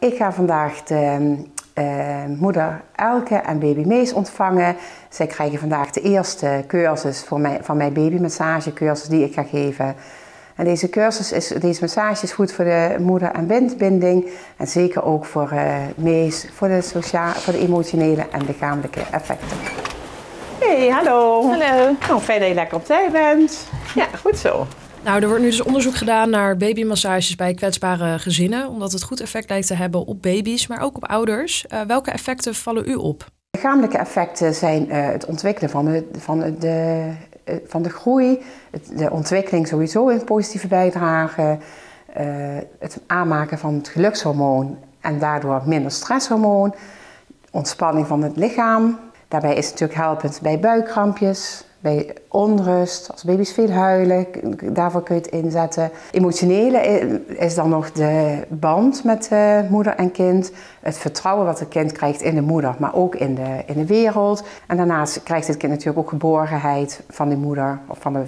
Ik ga vandaag de uh, moeder Elke en baby Mees ontvangen. Zij krijgen vandaag de eerste cursus voor mij, van mijn babymassage cursus die ik ga geven. En deze cursus is, deze massage is goed voor de moeder- en windbinding en zeker ook voor uh, Mees, voor de, sociaal, voor de emotionele en lichamelijke effecten. Hey, hallo. Hallo. Nou, fijn dat je lekker op tijd bent. Ja, goed zo. Nou, er wordt nu dus onderzoek gedaan naar babymassages bij kwetsbare gezinnen, omdat het goed effect lijkt te hebben op baby's, maar ook op ouders. Uh, welke effecten vallen u op? Lichamelijke effecten zijn uh, het ontwikkelen van de, van de, uh, van de groei, de ontwikkeling sowieso een positieve bijdrage, het aanmaken van het gelukshormoon en daardoor minder stresshormoon, ontspanning van het lichaam. Daarbij is het natuurlijk helpend bij buikkrampjes, bij onrust, als baby's veel huilen, daarvoor kun je het inzetten. Emotionele is dan nog de band met de moeder en kind. Het vertrouwen wat het kind krijgt in de moeder, maar ook in de, in de wereld. En daarnaast krijgt het kind natuurlijk ook geborgenheid van de moeder of van, de,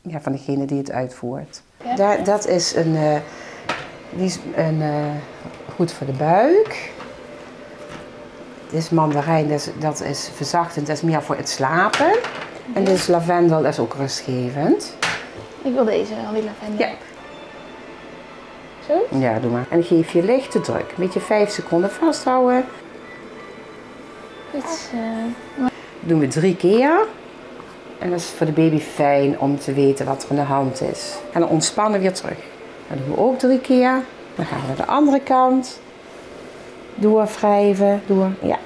ja, van degene die het uitvoert. Ja. Daar, dat is een, uh, die is een, uh, goed voor de buik. Dit is mandarijn, dat is, dat is verzachtend, dat is meer voor het slapen. En dit is lavendel, dat is ook rustgevend. Ik wil deze, al die lavendel. Ja. Zo? Ja, doe maar. En geef je lichte druk. Een beetje 5 seconden vasthouden. Dit uh... doen we drie keer. En dat is voor de baby fijn om te weten wat er aan de hand is. En dan ontspannen we weer terug. Dat doen we ook drie keer. Dan gaan we naar de andere kant. Doorwrijven, door. Ja.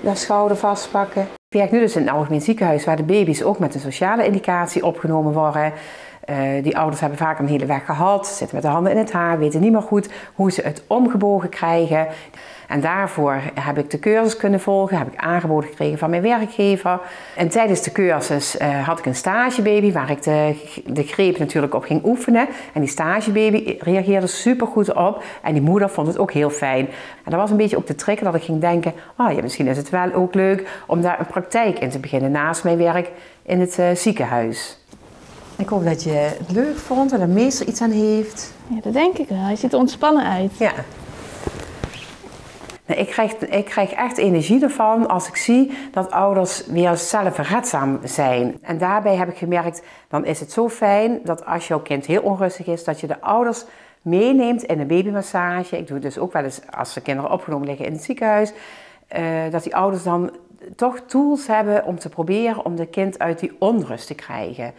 De schouder vastpakken. Werk nu dus in een algemeen ziekenhuis waar de baby's ook met een sociale indicatie opgenomen worden. Uh, die ouders hebben vaak een hele weg gehad, zitten met de handen in het haar, weten niet meer goed hoe ze het omgebogen krijgen. En daarvoor heb ik de cursus kunnen volgen, heb ik aangeboden gekregen van mijn werkgever. En tijdens de cursus uh, had ik een stagebaby waar ik de, de greep natuurlijk op ging oefenen. En die stagebaby reageerde super goed op en die moeder vond het ook heel fijn. En dat was een beetje ook de trick dat ik ging denken, oh ja, misschien is het wel ook leuk om daar een praktijk in te beginnen naast mijn werk in het uh, ziekenhuis. Ik hoop dat je het leuk vond en de meester iets aan heeft. Ja, dat denk ik wel. Hij ziet er ontspannen uit. Ja. Ik krijg, ik krijg echt energie ervan als ik zie dat ouders weer zelfredzaam zijn. En daarbij heb ik gemerkt, dan is het zo fijn dat als jouw kind heel onrustig is, dat je de ouders meeneemt in een babymassage. Ik doe het dus ook wel eens als de kinderen opgenomen liggen in het ziekenhuis. Uh, dat die ouders dan toch tools hebben om te proberen om de kind uit die onrust te krijgen.